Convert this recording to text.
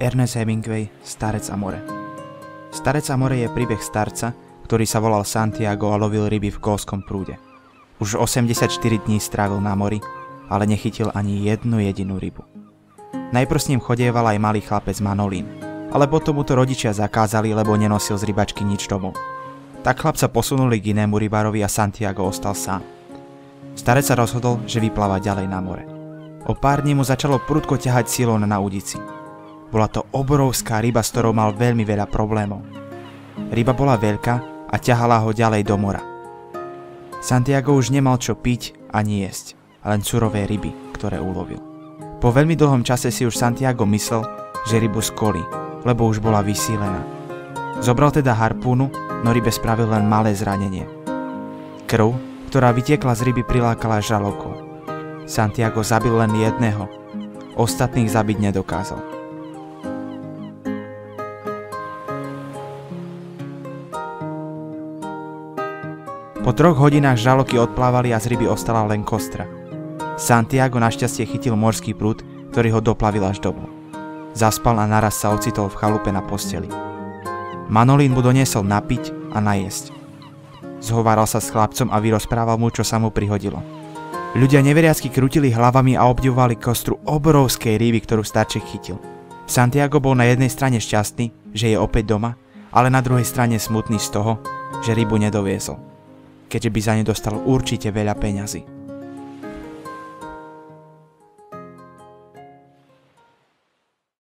Ernest Hemingway Starec a more. Starec a more je príbeh starca, ktorý sa volal Santiago a lovil ryby v Golskom prúde. Už 84 dní strávil na mori, ale nechytil ani jednu jedinú rybu. Najprv s ním chodieval aj malý chlapec Manolín, ale potom mu to rodičia zakázali, lebo nenosil z rybačky nič domov. Tak chlapca posunuli k inému rybárovi a Santiago ostal sám. Starec sa rozhodol, že vypláva ďalej na more. O pár dní mu začalo prudko ťahať silon na udici. Bola to obrovská ryba, s ktorou mal veľmi veľa problémov. Ryba bola veľká a ťahala ho ďalej do mora. Santiago už nemal čo piť ani jesť, len surové ryby, ktoré ulovil. Po veľmi dlhom čase si už Santiago myslel, že rybu skolí, lebo už bola vysílená. Zobral teda harpúnu, no rybe spravil len malé zranenie. Krv, ktorá vytiekla z ryby, prilákala žalokov. Santiago zabil len jedného, ostatných zabiť nedokázal. Po troch hodinách žaloky odplávali a z ryby ostala len kostra. Santiago našťastie chytil morský prúd, ktorý ho doplavil až domov. Zaspal a naraz sa ocitol v chalupe na posteli. Manolín mu doniesol napiť a najesť. Zhováral sa s chlapcom a vyrozprával mu, čo sa mu prihodilo. Ľudia neveriacky krutili hlavami a obdivovali kostru obrovskej ryby, ktorú starček chytil. Santiago bol na jednej strane šťastný, že je opäť doma, ale na druhej strane smutný z toho, že rybu nedoviezol keďže by za ne dostal určite veľa peňazí.